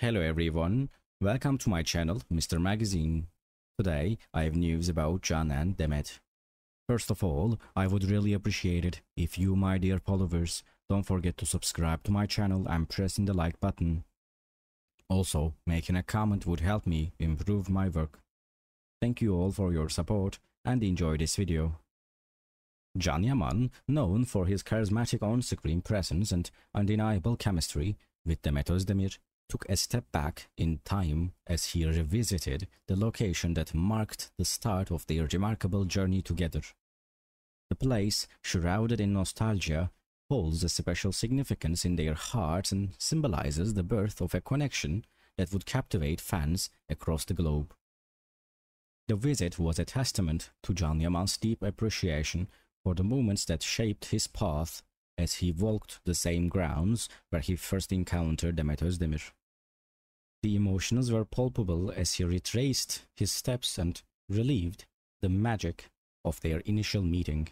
Hello everyone, welcome to my channel Mr. Magazine. Today I have news about Can and Demet. First of all, I would really appreciate it if you my dear followers don't forget to subscribe to my channel and pressing the like button. Also, making a comment would help me improve my work. Thank you all for your support and enjoy this video. Can Yaman, known for his charismatic on-screen presence and undeniable chemistry with Demet Özdemir, took a step back in time as he revisited the location that marked the start of their remarkable journey together. The place, shrouded in nostalgia, holds a special significance in their hearts and symbolizes the birth of a connection that would captivate fans across the globe. The visit was a testament to Can Yaman's deep appreciation for the moments that shaped his path as he walked the same grounds where he first encountered Demet Özdemir. Emotions were palpable as he retraced his steps and relieved the magic of their initial meeting.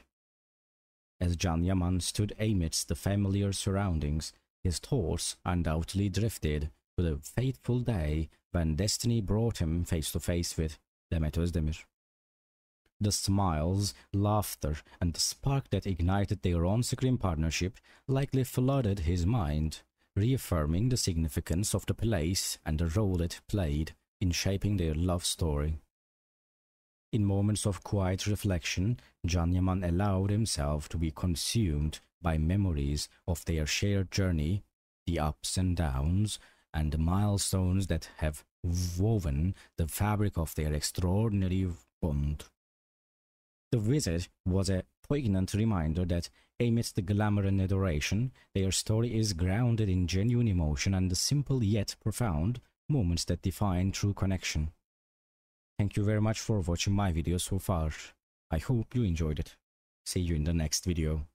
As Can Yaman stood amidst the familiar surroundings, his thoughts undoubtedly drifted to the fateful day when destiny brought him face to face with Demet Özdemir. The smiles, laughter, and the spark that ignited their on-screen partnership likely flooded his mind, reaffirming the significance of the place and the role it played in shaping their love story. In moments of quiet reflection, Can Yaman allowed himself to be consumed by memories of their shared journey, the ups and downs, and the milestones that have woven the fabric of their extraordinary bond. The visit was a poignant reminder that amidst the glamour and adoration, their story is grounded in genuine emotion and the simple yet profound moments that define true connection. Thank you very much for watching my video so far. I hope you enjoyed it. See you in the next video.